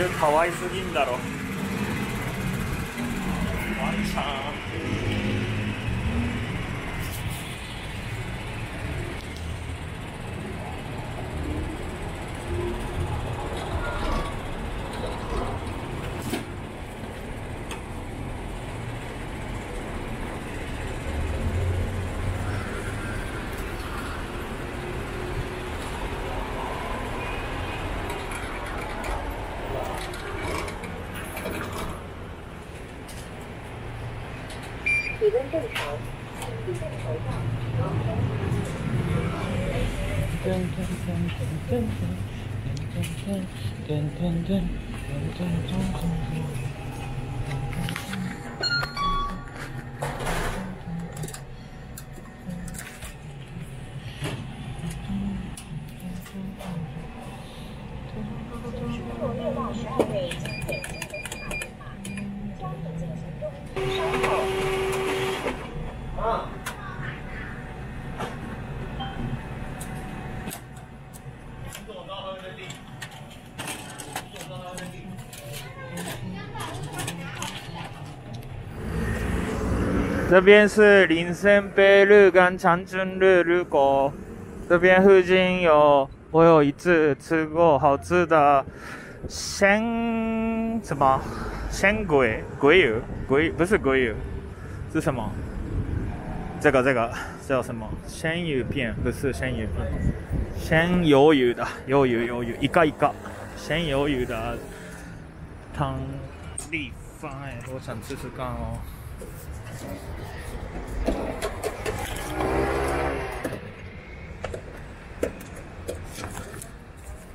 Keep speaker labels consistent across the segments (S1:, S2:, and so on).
S1: 犬かわいすぎんだろ。
S2: 体温正常，请不用头罩。如
S1: 这边是林森北路跟长春路路口，这边附近有我有一次吃过好吃的鲜什么？鲜鬼？鬼油鬼？不是鬼油是什么？这个这个。叫什么？鲜鱼片？不是鲜鱼片，鲜鱿鱼的。鱿鱼鱿鱼。一个一个。鲜鱿鱼的汤。地方哎，我想试试看哦。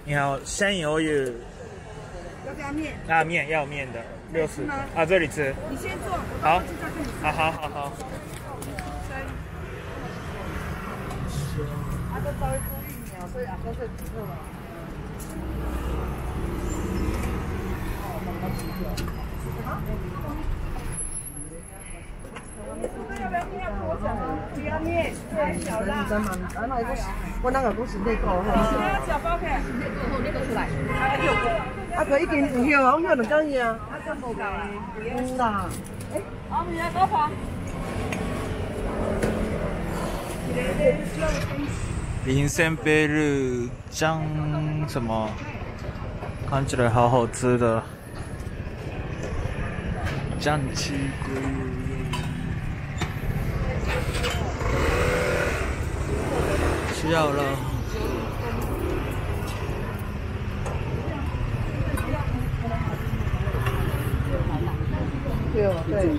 S1: 你好，鲜鱿鱼
S3: 要不要面？
S1: 啊面要面的六十啊这里吃。
S3: 你先做，我
S1: 好。
S3: 到时候再跟你。
S1: 啊好好好。
S3: 他都招一株疫苗，所以阿哥是不错了。要不要面？要多少啊？不要面，太小了。
S4: 真嘛？啊，那个我那个都是内裤吼。
S3: 小包开。
S4: 啊，佢已經有啊，有兩間嘢啊。
S3: 啊，真冇夠啦。
S4: 有啦。
S3: 我們有多少？
S1: 林森北路酱什么？看起来。好好吃的酱鸡龟。吃药了。
S4: 对哦，对。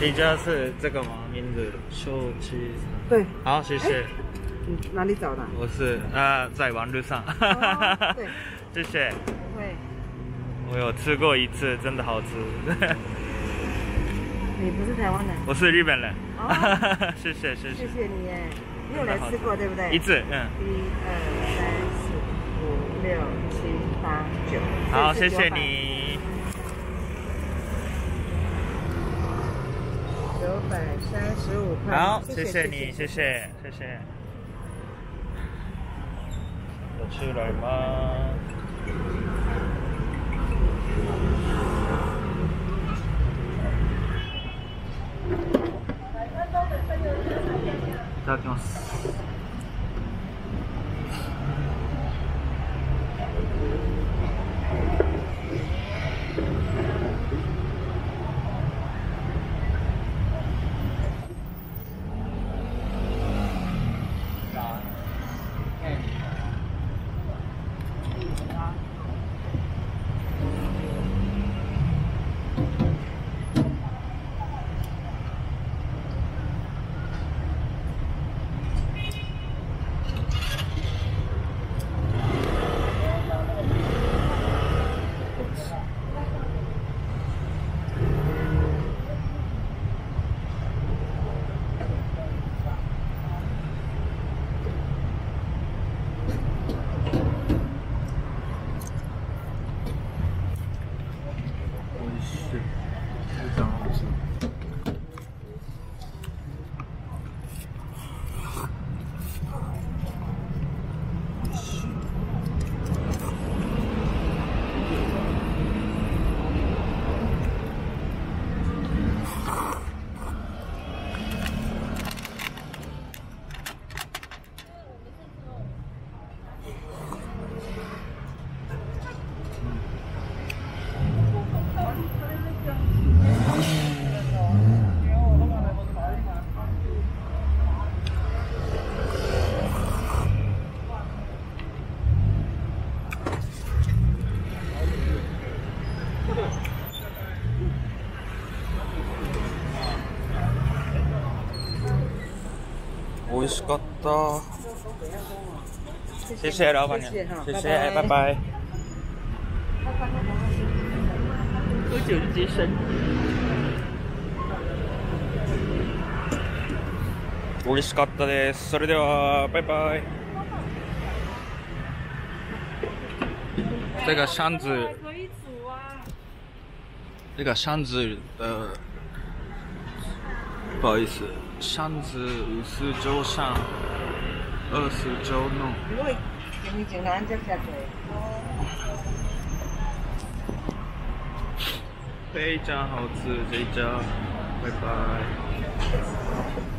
S1: 你家是这个吗？名字秀七。
S4: 对，
S1: 好，谢谢。
S4: 嗯，哪里找的？
S1: 我是呃，在网络上。
S4: 哦对
S1: 谢谢。
S4: 不会，
S1: 我有吃过一次，真的好吃。
S4: 你不是台湾人。
S1: 我是日本人。
S4: 哦
S1: 谢谢谢
S4: 谢
S1: 谢。
S4: 谢你耶，你有来吃过对不对？
S1: 一次，嗯。
S4: 一二三四五六七八九。
S1: 好，谢谢。你。
S4: 九百三十五块。
S1: 好，谢谢你，谢谢谢谢。有出来吗？いただきます。い
S2: 美味しかった。谢谢老板娘，
S1: 谢谢拜拜
S2: 拜拜。
S1: 喝酒就接生。
S2: 美味しかったです。それでは、バイバイ。这个箱子。这个箱子的，不好意思，扇子五十周上，二十周弄。非常好吃这一家，拜拜。